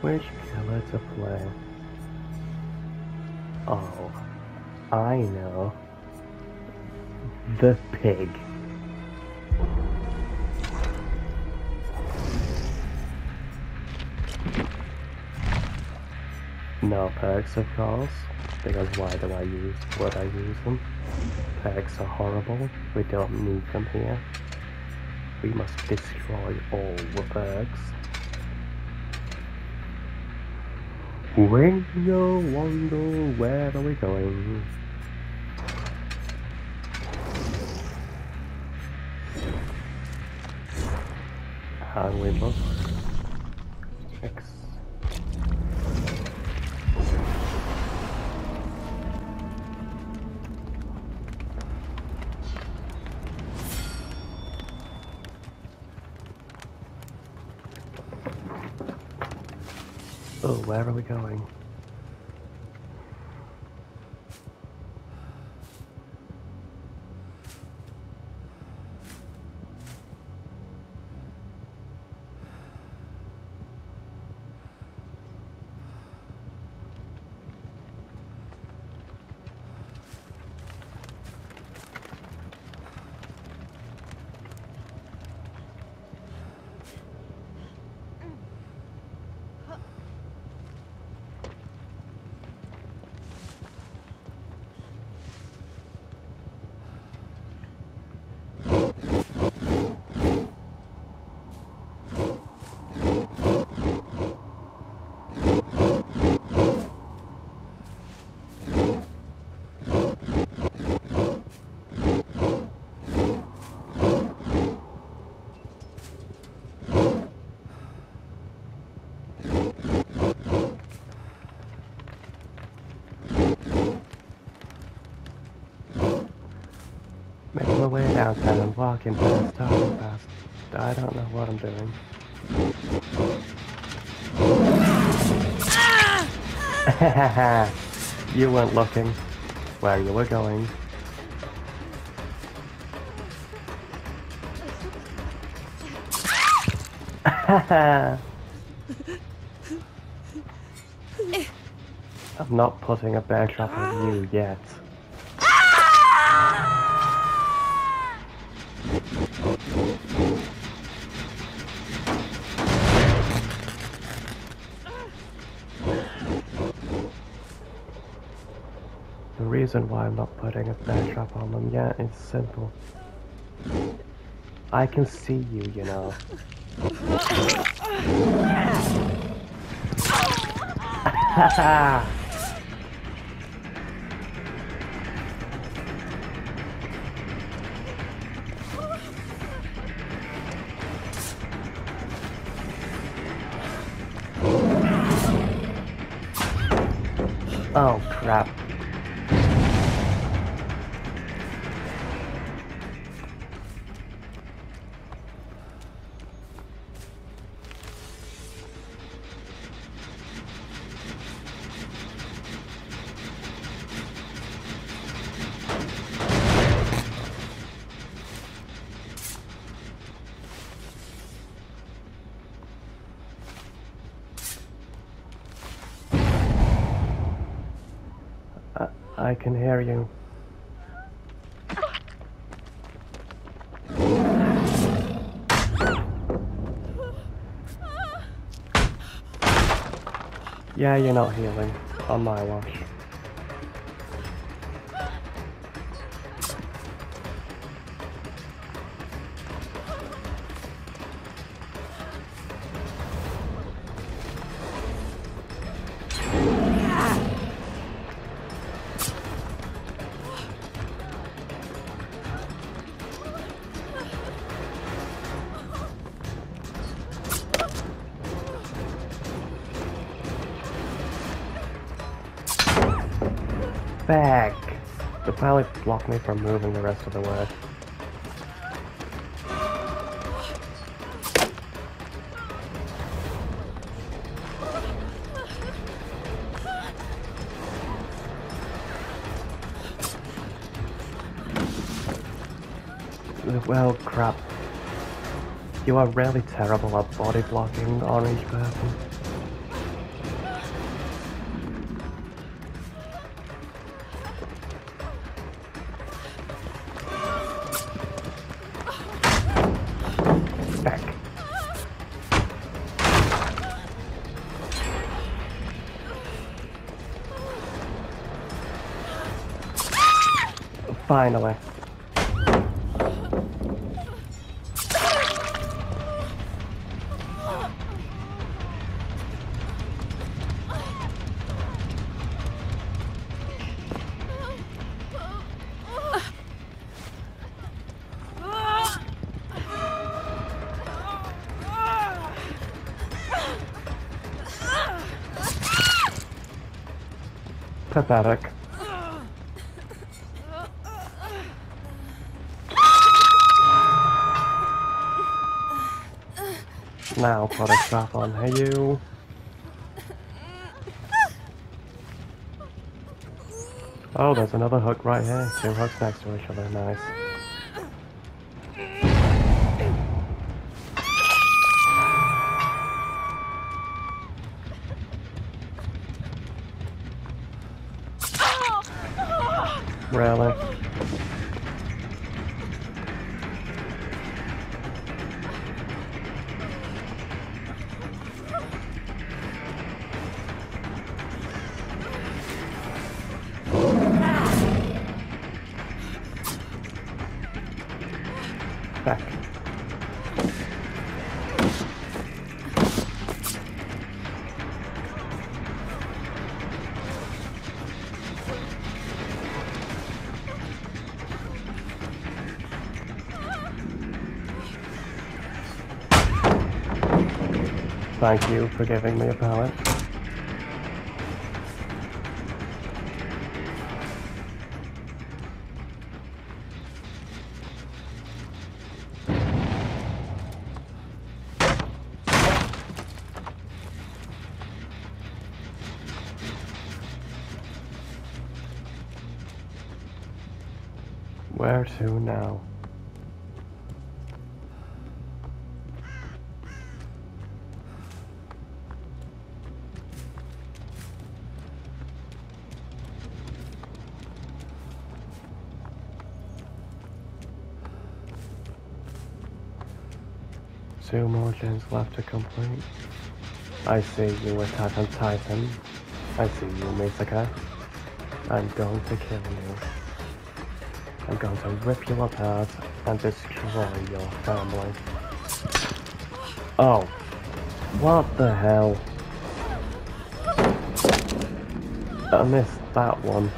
Which killer to play? Oh, I know. The pig. No perks, of course, because why do I use, would I use them? Perks are horrible, we don't need them here. We must destroy all the perks. When you wonder where are we going? And we must Oh, where are we going? My way downtown, walking fast, talking fast. I don't know what I'm doing. you weren't looking where you were going. I'm not putting a bear trap on you yet. The reason why I'm not putting a trap on them yet is simple. I can see you, you know. oh crap. I, can hear you. Yeah, you're not healing. On my watch. Me from moving the rest of the way. Well, crap. You are really terrible at body blocking, orange person. Finally. Pathetic. Now put a strap on. Hey you. Oh, there's another hook right here. Two hooks next to each other. Nice. Back. Thank you for giving me a pallet. Two more gens left to complete. I see you, Attack on Titan. I see you, Mikasa. I'm going to kill you. I'm going to rip you apart and destroy your family. Oh. What the hell? I missed that one.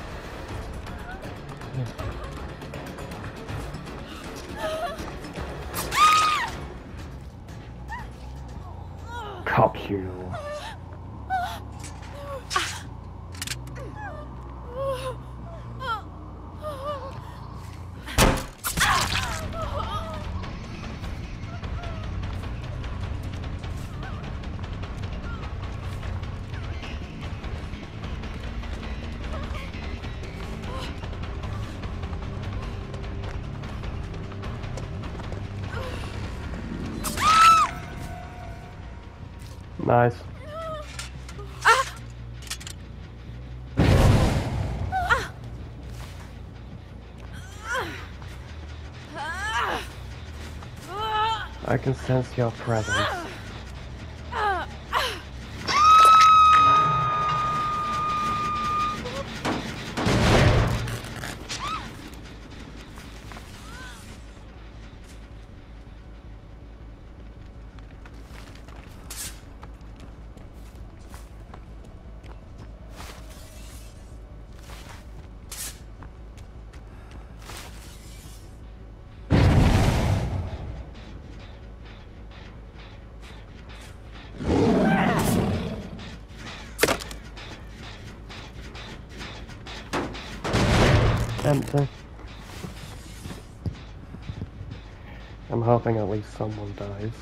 Nice. I can sense your presence. Empty. I'm hoping at least someone dies.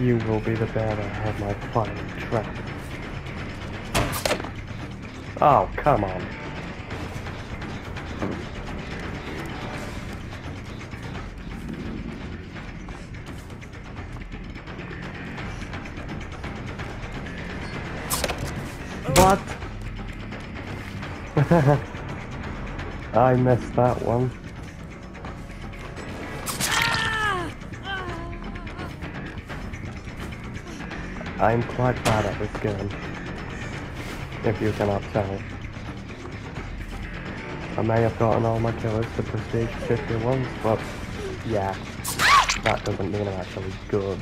You will be the bearer of my final trap. Oh, come on. I missed that one. I'm quite bad at this game. If you cannot tell. I may have gotten all my killers to Prestige 50 once, but yeah, that doesn't mean I'm actually good.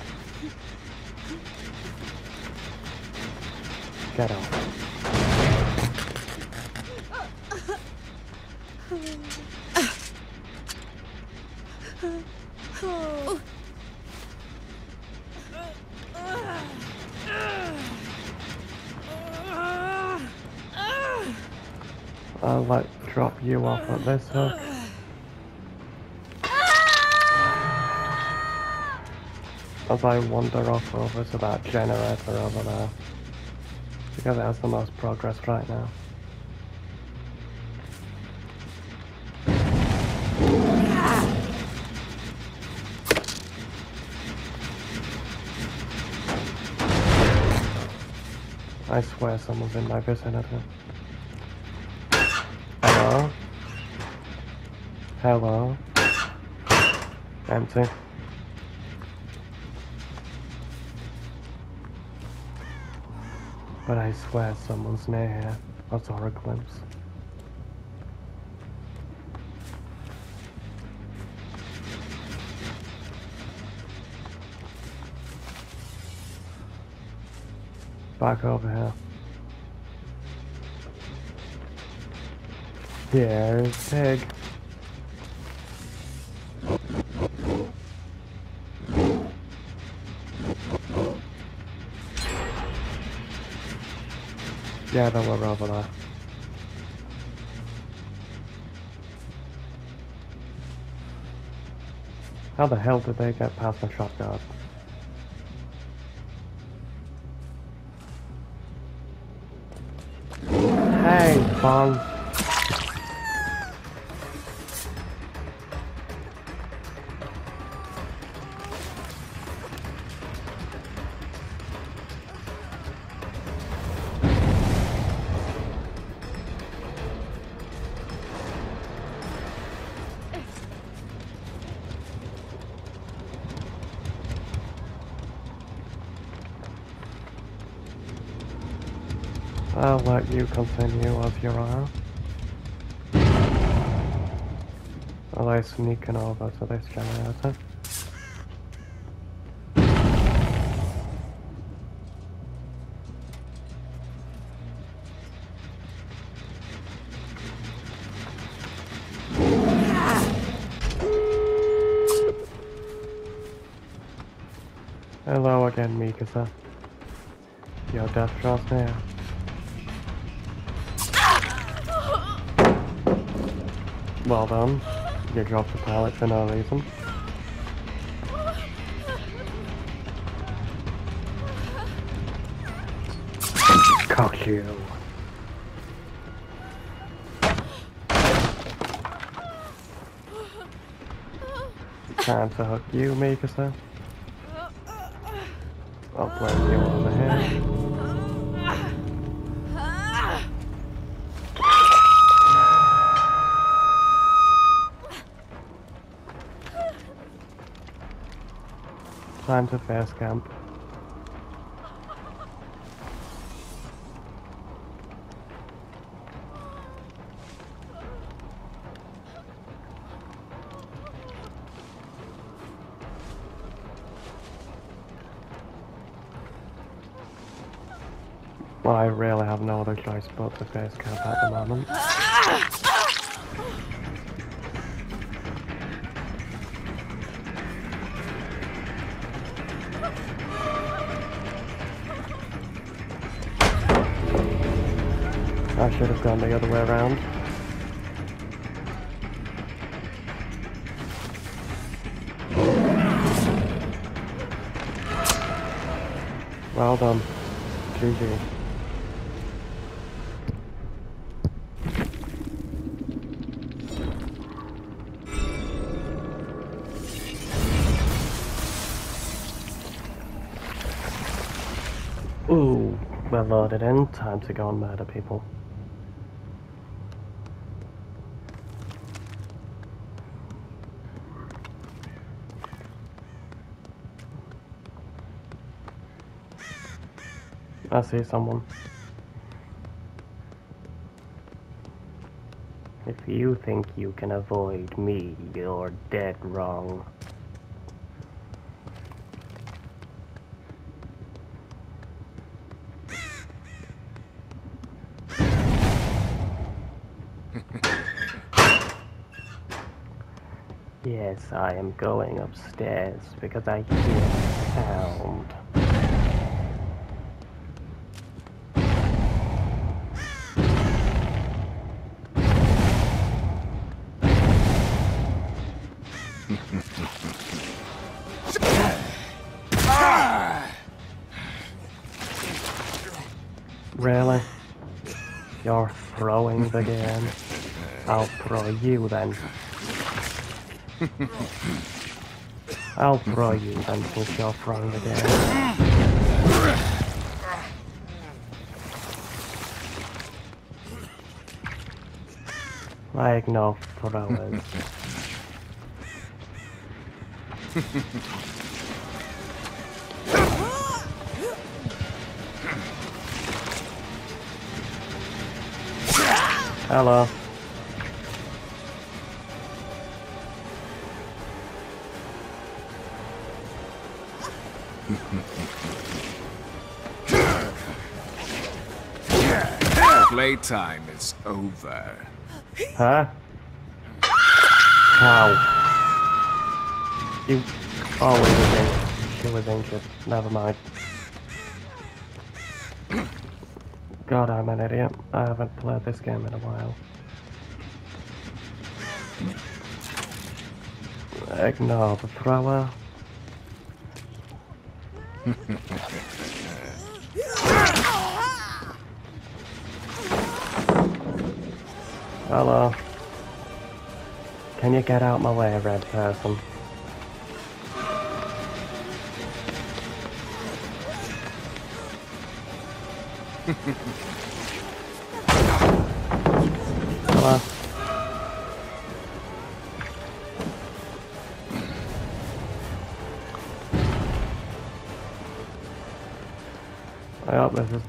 Get out. Like drop you off at this hook. As I wander off over to that generator over there. Because it has the most progress right now. I swear someone's in my vicinity. Hello? Empty. But I swear someone's near here. I saw a glimpse. Back over here. Here's Pig. Yeah, they were over there. How the hell did they get past my shot guard? Hey, Bong. You continue as you are. While I sneaking over to this generator. Hello again, Mikasa. Your death draws near. Well done. You dropped the pallet for no reason. Cock you. Time to hook you, Mikasa. I'll place you on the Time to face camp. Well, I really have no other choice but to face camp at the moment. Ah! Should have gone the other way around. Well done. GG. Ooh, we're loaded in. Time to go and murder people. I see someone. If you think you can avoid me, you're dead wrong. yes, I am going upstairs because I hear sound. Really? You're throwing again? I'll throw you then. I'll throw you then since you're throwing again. I ignore throwers. Hello. Playtime is over. Huh? How? You... Oh, wait, was injured. She was injured. Never mind. God, I'm an idiot. I haven't played this game in a while. Ignore the thrower. Hello. Can you get out my way, red person? Hello. I hope this is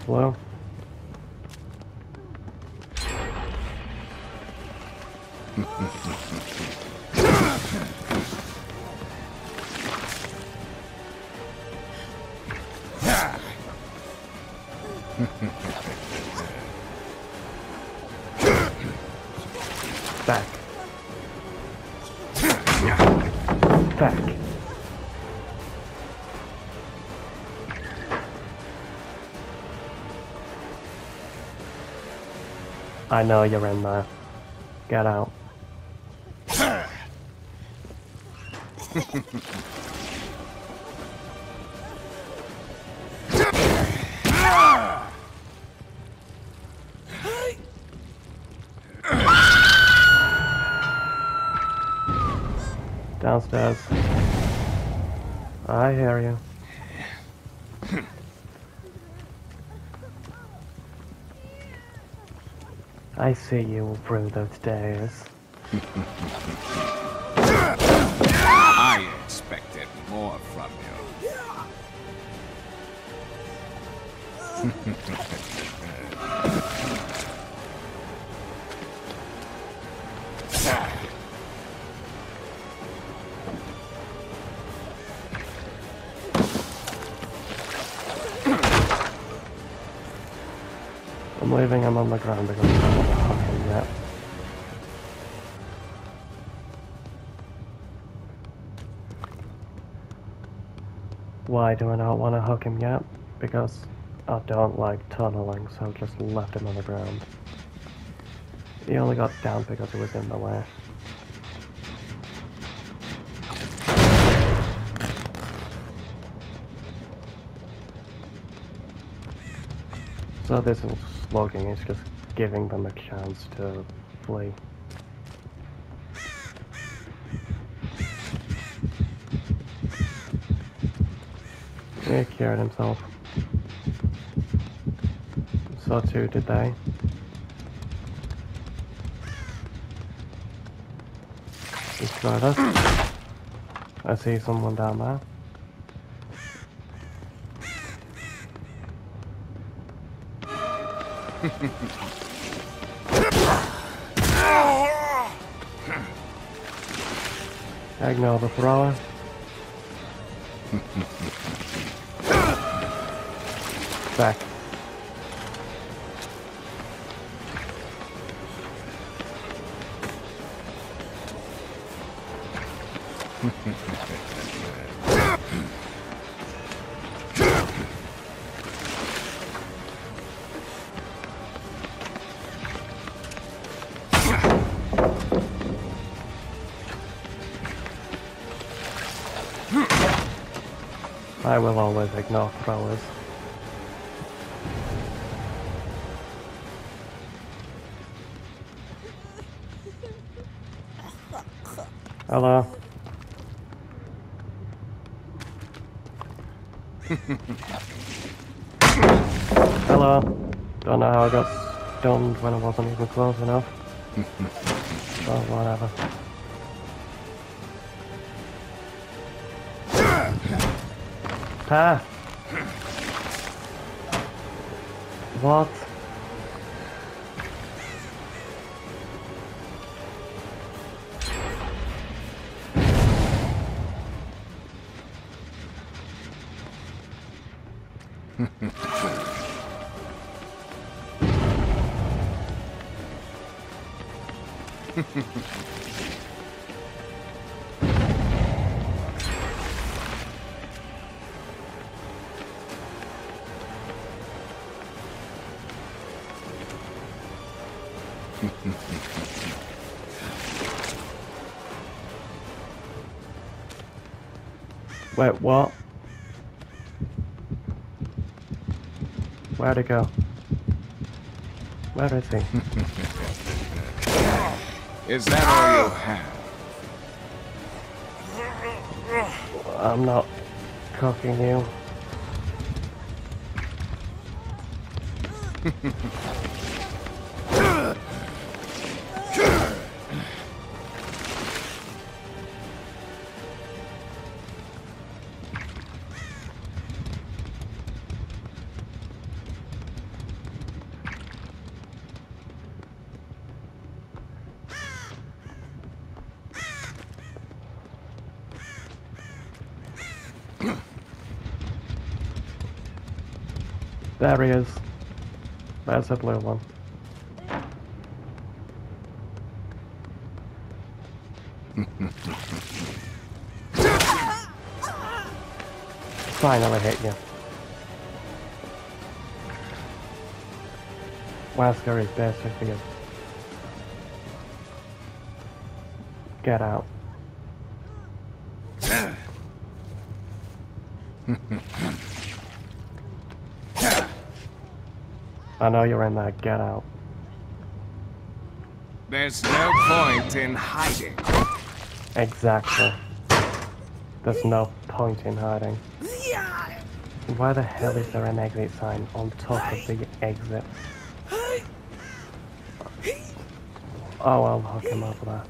Back. Back. I know you're in there. Get out. I see you will through those days. I expected more from you. leaving him on the ground because I to hug him yet. Why do I not want to hook him yet? Because I don't like tunneling, so I just left him on the ground. He only got down because he was in the way. So this is slugging, it's just giving them a chance to flee. He cured himself. So too did they. Destroyed us. I see someone down there. Ignore the thrower. Back. I will always ignore throwers. Hello. Hello. Don't know how I got stunned when I wasn't even close enough. oh, whatever. Pa! What? Wait, what? Where'd it go? Where is he? Is that all you have? I'm not cooking you. There he is. There's the blue one. Finally hit you. Wesker is basically a... Get out. I know you're in there, get out. There's no point in hiding. Exactly. There's no point in hiding. Why the hell is there an exit sign on top of the exit? Oh, I'll hook him over there.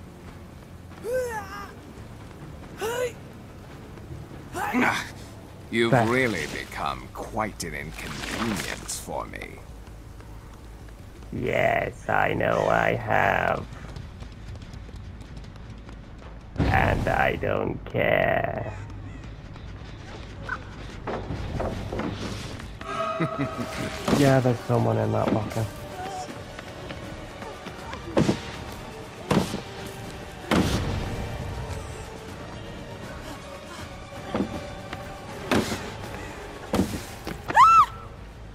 You've really become quite an inconvenience for me. Yes, I know I have. And I don't care. yeah, there's someone in that locker.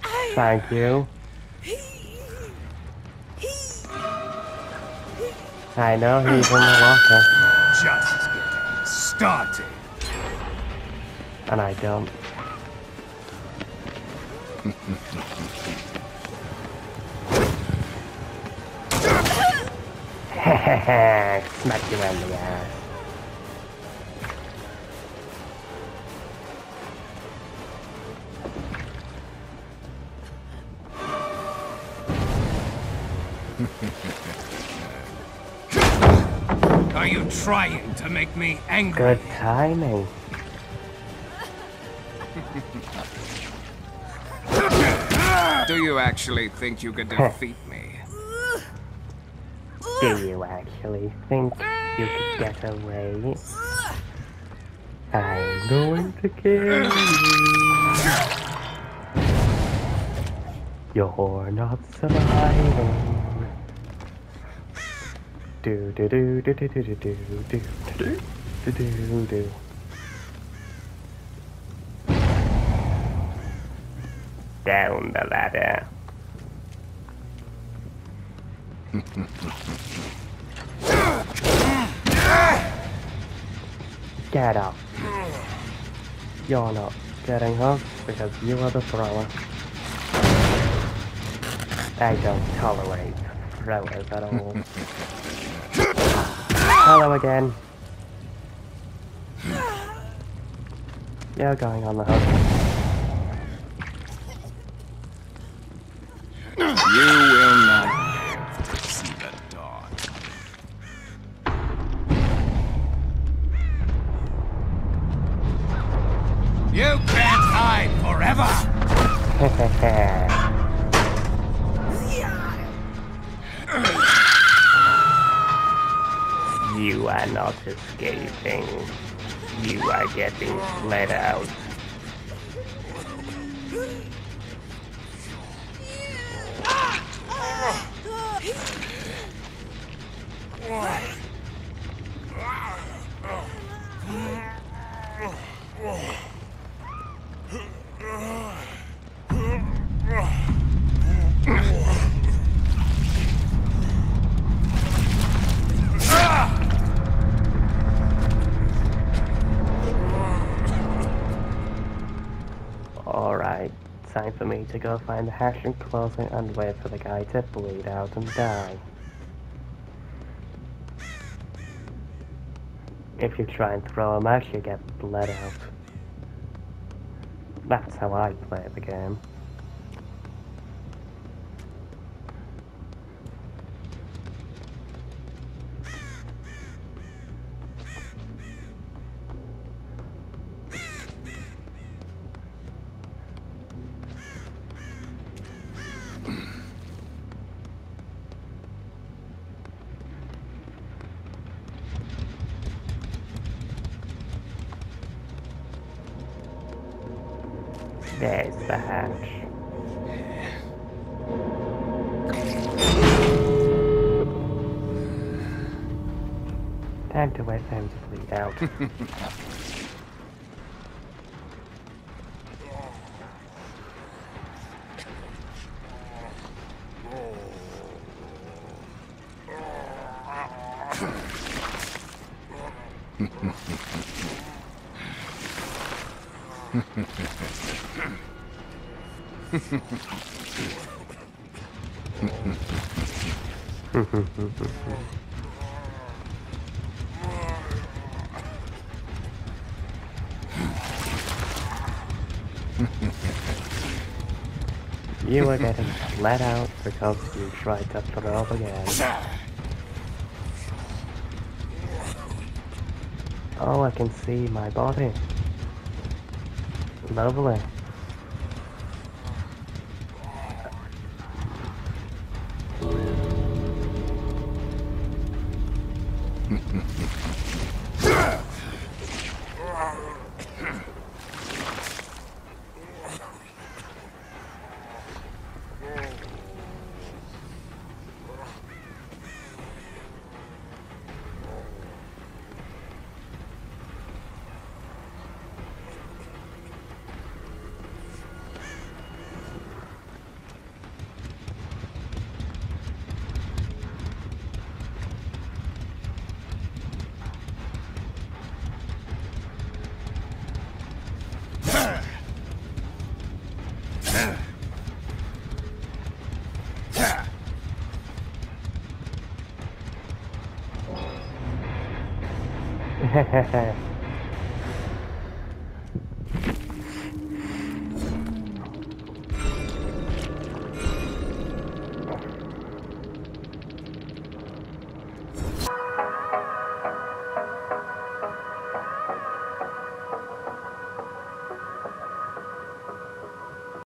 Thank you. I know he's in the locker, Just getting started. and I don't. Smack you in the ass. Trying to make me angry? Good timing. Do you actually think you can defeat me? Do you actually think you could get away? I'm going to kill you. You're not surviving. Do do do do do do do do do do do do do. Down the ladder. Get up. You're not getting up because you are the thrower. I don't tolerate throwers at all. Hello again. You're going on the hook. You will not see the dawn. You can't hide forever! you are not escaping. You are getting let out. To go find the Hessian clothing and wait for the guy to bleed out and die. If you try and throw a match, you get bled out. That's how I play the game. Out. you are getting let out because you tried to throw up again. Oh, I can see my body. Lovely. Hehehe.